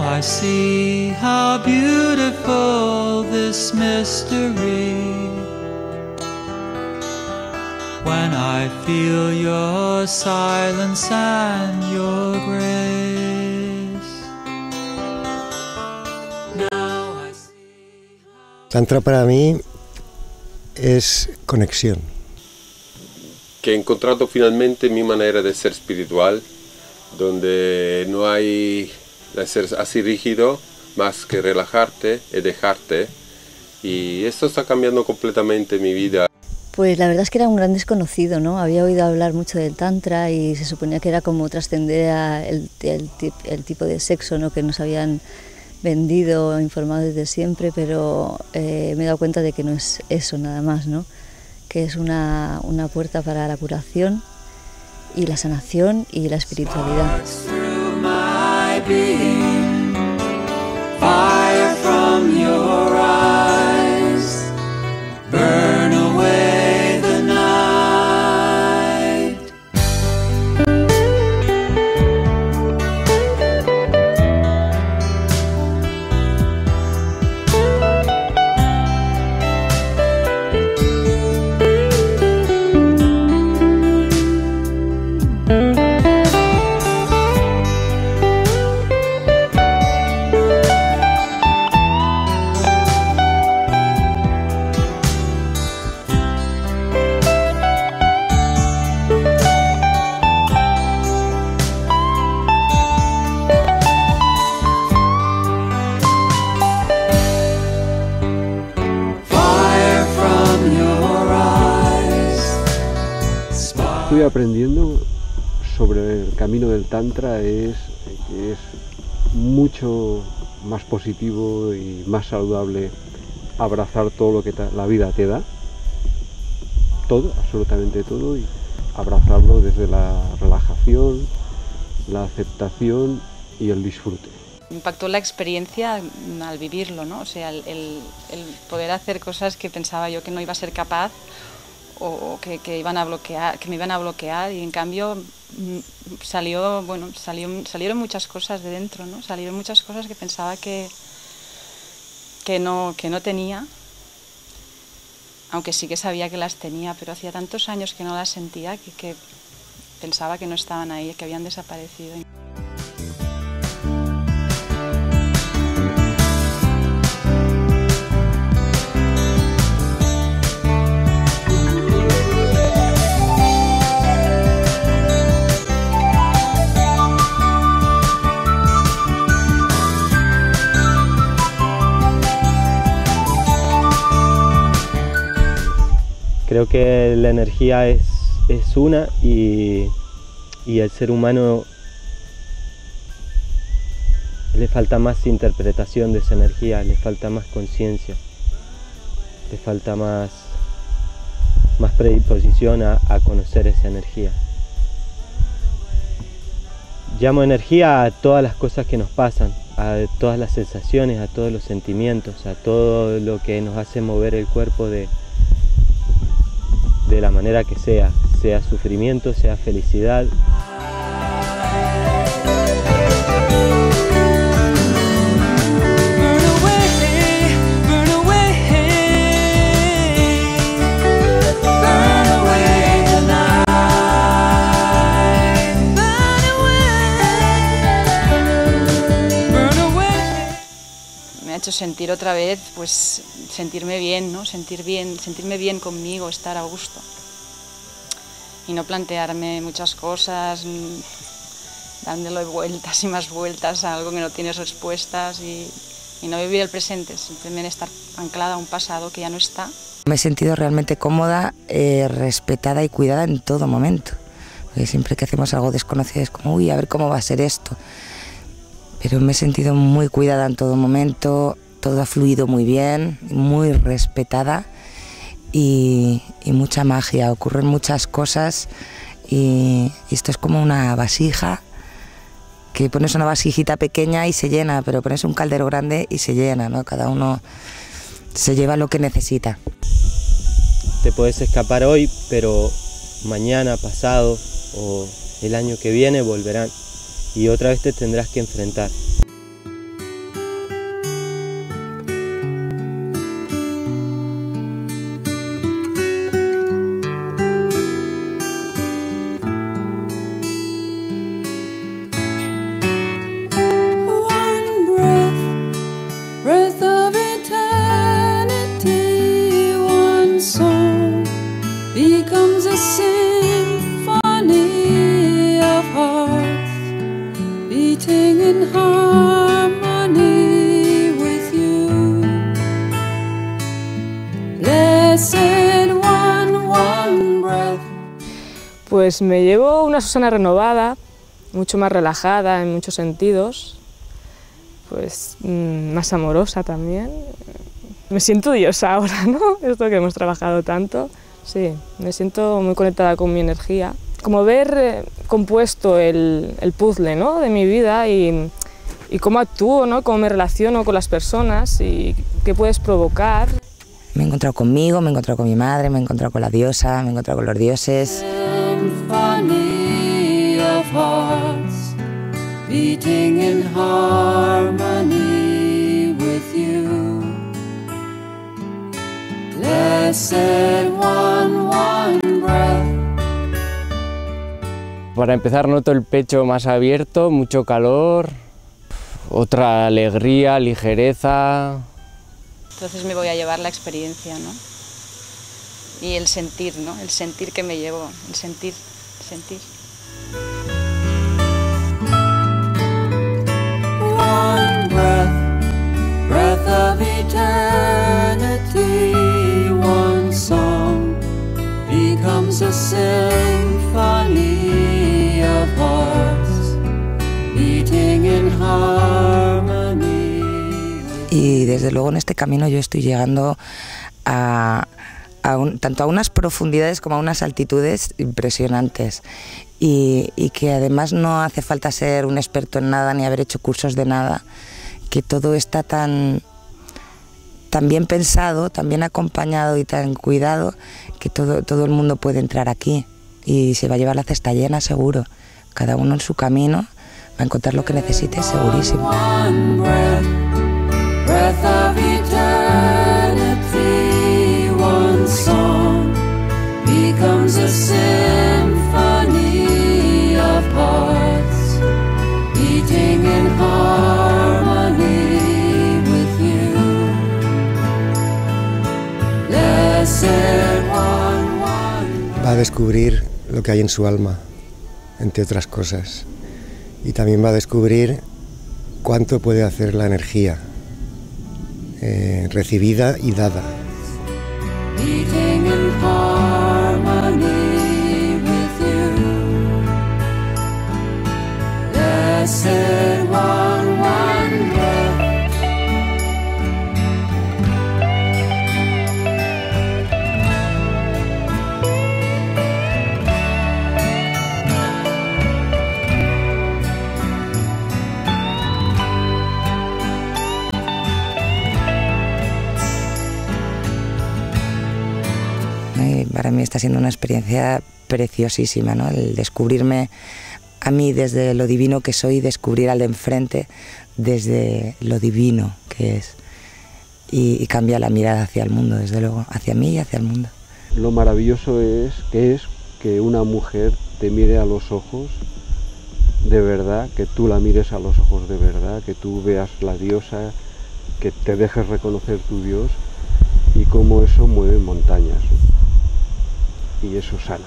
Now I see how beautiful this mystery. When I feel your silence and your grace. Now I see. Tantra para mí es conexión. que he encontrado finalmente mi manera de ser espiritual, donde no hay de ser así rígido, más que relajarte y dejarte. Y esto está cambiando completamente mi vida. Pues la verdad es que era un gran desconocido, ¿no? Había oído hablar mucho del tantra y se suponía que era como trascender el, el, el tipo de sexo ¿no? que nos habían vendido informado desde siempre, pero eh, me he dado cuenta de que no es eso nada más, ¿no? Que es una, una puerta para la curación y la sanación y la espiritualidad. be Estoy aprendiendo sobre el camino del Tantra es que es mucho más positivo y más saludable abrazar todo lo que la vida te da, todo, absolutamente todo, y abrazarlo desde la relajación, la aceptación y el disfrute. Impactó la experiencia al vivirlo, ¿no? O sea, el- el poder hacer cosas que pensaba yo que no iba a ser capaz o, que, que iban a bloquear, que me iban a bloquear y en cambio mm, salió, bueno, salió, salieron muchas cosas de dentro, ¿no? Salieron muchas cosas que pensaba que, que, no, que no tenía, aunque sí que sabía que las tenía, pero hacía tantos años que no las sentía que pensaba que no estaban ahí, que habían desaparecido. Creo que la energía es, es una y, y el ser humano le falta más interpretación de esa energía, le falta más conciencia, le falta más, más predisposición a, a conocer esa energía. Llamo energía a todas las cosas que nos pasan, a todas las sensaciones, a todos los sentimientos, a todo lo que nos hace mover el cuerpo de, de la manera que sea, sea sufrimiento, sea felicidad. Hecho sentir otra vez, pues sentirme bien, ¿no? Sentir bien, sentirme bien conmigo, estar a gusto. Y no plantearme muchas cosas, mm, dándole vueltas y más vueltas a algo que no tienes respuestas y, y no vivir el presente, simplemente estar anclada a un pasado que ya no está. Me he sentido realmente cómoda, eh, respetada y cuidada en todo momento. Porque siempre que hacemos algo desconocido es como, uy, a ver cómo va a ser esto. Pero me he sentido muy cuidada en todo momento, todo ha fluido muy bien, muy respetada y, mucha magia. Ocurren muchas cosas y, y esto es como una vasija que pones una vasijita pequeña y se llena, pero pones un caldero grande y se llena, ¿no? Cada uno se lleva lo que necesita. Te puedes escapar hoy, pero mañana, pasado o el año que viene volverán y otra vez te tendrás que enfrentar. Pues me llevo una Susana renovada, mucho más relajada en muchos sentidos, pues mm, más amorosa también. Me siento diosa ahora, ¿no? Esto que hemos trabajado tanto. Sí, me siento muy conectada con mi energía. Como ver eh, compuesto el, el puzzle ¿no? de mi vida y, y cómo actúo, ¿no? cómo me relaciono con las personas y qué puedes provocar. Me he encontrado conmigo, me he encontrado con mi madre, me he encontrado con la diosa, me he encontrado con los dioses. Symphony of hearts beating in harmony with you. Blessed one, one breath. Para empezar noto el pecho más abierto, mucho calor, otra alegría, ligereza. Entonces me voy a llevar la experiencia, ¿no? Y el sentir, ¿no? El sentir que me llevo, el sentir, sentir. One breath, breath of eternity. One song becomes a symphony of hearts beating in harmony. Y desde luego en este camino yo estoy llegando a, a tanto a unas profundidades como a unas altitudes impresionantes. Y, y que además no hace falta ser un experto en nada ni haber hecho cursos de nada, que todo está tan, tan bien pensado, tan bien acompañado y tan cuidado que todo, todo el mundo puede entrar aquí y se va a llevar la cesta llena seguro. Cada uno en su camino va a encontrar lo que necesite segurísimo. A descubrir lo que hay en su alma, entre otras cosas. Y también va a descubrir cuánto puede hacer la energía eh, recibida y dada. Para mí está siendo una experiencia preciosísima, ¿no? El descubrirme a mí desde lo divino que soy, descubrir al de enfrente desde lo divino que es. Y, y cambia la mirada hacia el mundo, desde luego, hacia mí y hacia el mundo. Lo maravilloso es que es que una mujer te mire a los ojos de verdad, que tú la mires a los ojos de verdad, que tú veas la diosa, que te dejes reconocer tu Dios y cómo eso mueve montañas. Y eso sana.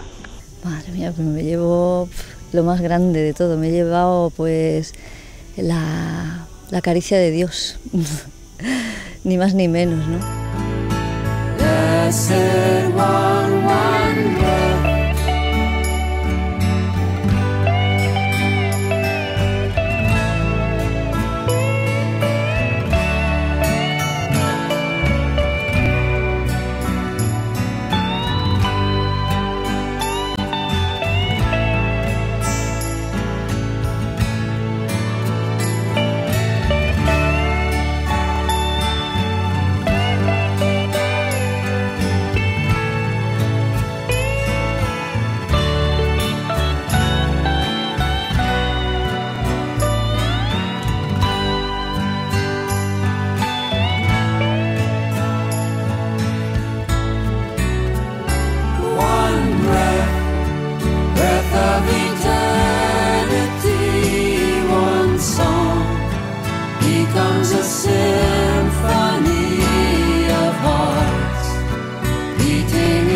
Madre mía, pues me llevo lo más grande de todo. Me he llevado pues la, la caricia de Dios. ni más ni menos, ¿no?